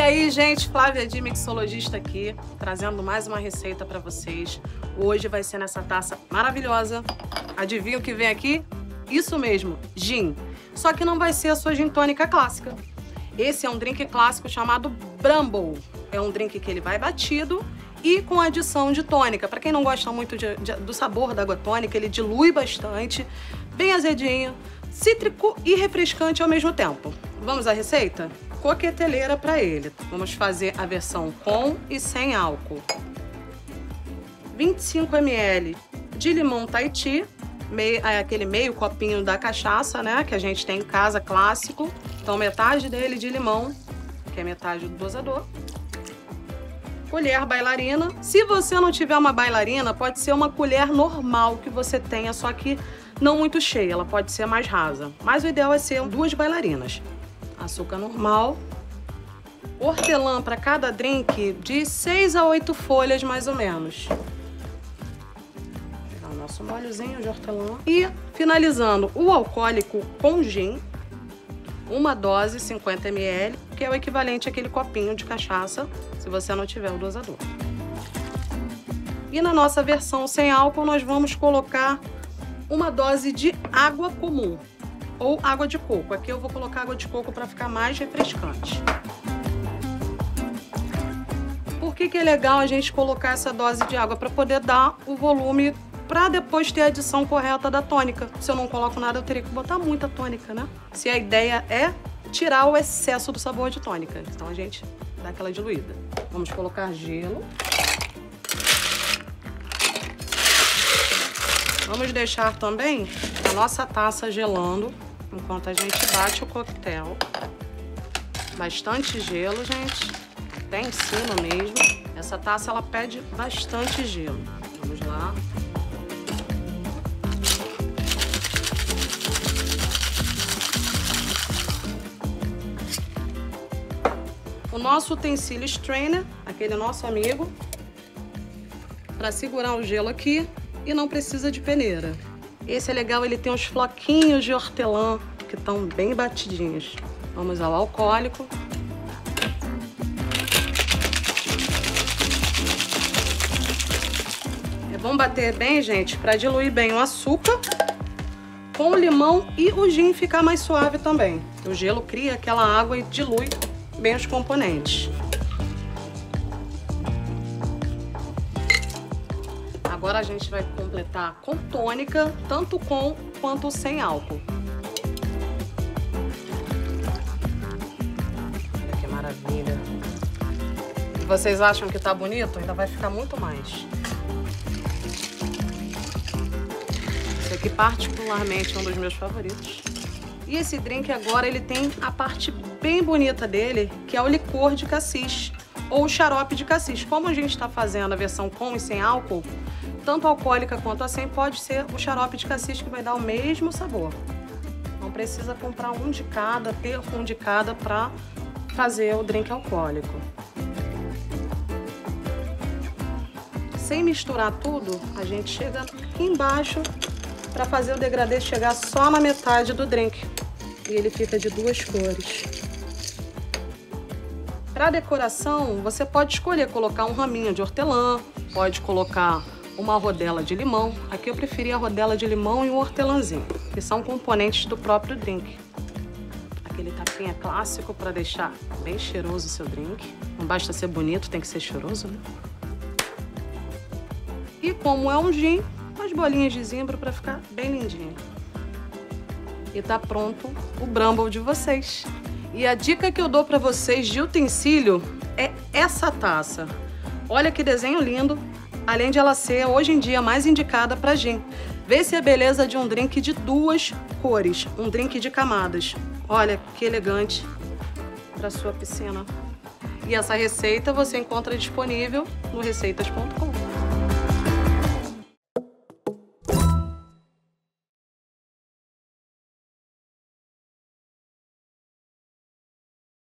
E aí, gente, Flávia de Mixologista aqui, trazendo mais uma receita para vocês. Hoje vai ser nessa taça maravilhosa. Adivinha o que vem aqui? Isso mesmo, gin. Só que não vai ser a sua gin tônica clássica. Esse é um drink clássico chamado Bramble. É um drink que ele vai batido e com adição de tônica. Para quem não gosta muito de, de, do sabor da água tônica, ele dilui bastante, bem azedinho, cítrico e refrescante ao mesmo tempo. Vamos à receita? Coqueteleira para ele. Vamos fazer a versão com e sem álcool. 25 ml de limão Tahiti, meio, é, aquele meio copinho da cachaça, né, que a gente tem em casa, clássico. Então metade dele de limão, que é metade do dosador colher bailarina. Se você não tiver uma bailarina, pode ser uma colher normal que você tenha, só que não muito cheia, ela pode ser mais rasa. Mas o ideal é ser duas bailarinas. Açúcar normal. Hortelã para cada drink de 6 a 8 folhas mais ou menos. Pegar o nosso molhozinho de hortelã. E finalizando o alcoólico com gin, uma dose 50 ml, que é o equivalente àquele copinho de cachaça, se você não tiver o dosador. E na nossa versão sem álcool, nós vamos colocar uma dose de água comum ou água de coco. Aqui eu vou colocar água de coco para ficar mais refrescante. Por que, que é legal a gente colocar essa dose de água? Para poder dar o volume para depois ter a adição correta da tônica. Se eu não coloco nada, eu teria que botar muita tônica, né? Se a ideia é tirar o excesso do sabor de tônica. Então a gente dá aquela diluída. Vamos colocar gelo. Vamos deixar também a nossa taça gelando enquanto a gente bate o coquetel. Bastante gelo, gente. Até em cima mesmo. Essa taça, ela pede bastante gelo. Vamos lá. o nosso utensílio strainer, aquele nosso amigo, para segurar o gelo aqui e não precisa de peneira. Esse é legal, ele tem uns floquinhos de hortelã que estão bem batidinhos. Vamos ao alcoólico. É bom bater bem, gente, para diluir bem o açúcar com o limão e o gin ficar mais suave também. O gelo cria aquela água e dilui bem os componentes. Agora a gente vai completar com tônica, tanto com quanto sem álcool. Vocês acham que tá bonito? Ainda vai ficar muito mais. Esse aqui particularmente é um dos meus favoritos. E esse drink agora ele tem a parte bem bonita dele, que é o licor de cassis ou xarope de cassis. Como a gente está fazendo a versão com e sem álcool, tanto alcoólica quanto a sem, pode ser o xarope de cassis que vai dar o mesmo sabor. Não precisa comprar um de cada, ter um de cada para fazer o drink alcoólico. Sem misturar tudo, a gente chega aqui embaixo para fazer o degradê chegar só na metade do drink. E ele fica de duas cores. Para decoração, você pode escolher colocar um raminho de hortelã, pode colocar uma rodela de limão. Aqui eu preferi a rodela de limão e um hortelãzinho, que são componentes do próprio drink. Aquele tapinha clássico para deixar bem cheiroso o seu drink. Não basta ser bonito, tem que ser cheiroso, né? Como é um gin, umas bolinhas de zimbro para ficar bem lindinho. E tá pronto o Bramble de vocês. E a dica que eu dou para vocês de utensílio é essa taça. Olha que desenho lindo, além de ela ser hoje em dia mais indicada para gin. Vê se é beleza de um drink de duas cores, um drink de camadas. Olha que elegante para sua piscina. E essa receita você encontra disponível no receitas.com.